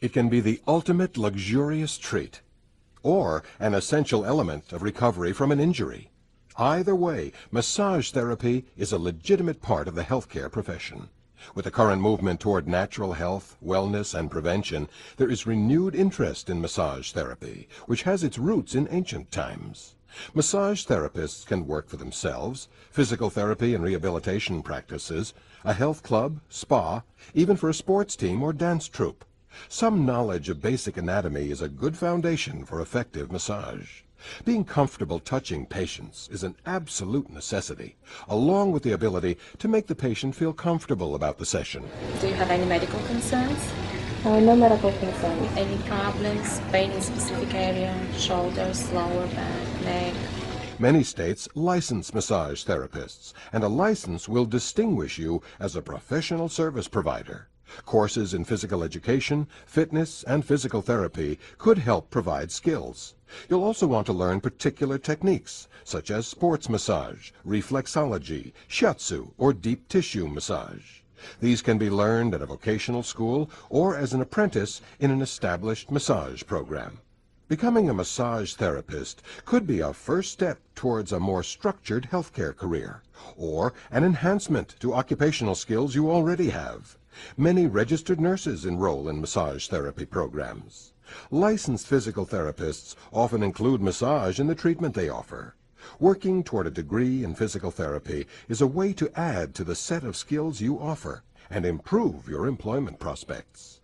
It can be the ultimate luxurious treat or an essential element of recovery from an injury. Either way, massage therapy is a legitimate part of the healthcare profession. With the current movement toward natural health, wellness, and prevention, there is renewed interest in massage therapy, which has its roots in ancient times. Massage therapists can work for themselves, physical therapy and rehabilitation practices, a health club, spa, even for a sports team or dance troupe. Some knowledge of basic anatomy is a good foundation for effective massage. Being comfortable touching patients is an absolute necessity, along with the ability to make the patient feel comfortable about the session. Do you have any medical concerns? Uh, no medical concerns. Any problems? Pain in specific area? Shoulders, lower back, neck? Many states license massage therapists, and a license will distinguish you as a professional service provider. Courses in physical education, fitness, and physical therapy could help provide skills. You'll also want to learn particular techniques, such as sports massage, reflexology, shiatsu, or deep tissue massage. These can be learned at a vocational school or as an apprentice in an established massage program. Becoming a massage therapist could be a first step towards a more structured healthcare career, or an enhancement to occupational skills you already have. Many registered nurses enroll in massage therapy programs. Licensed physical therapists often include massage in the treatment they offer. Working toward a degree in physical therapy is a way to add to the set of skills you offer and improve your employment prospects.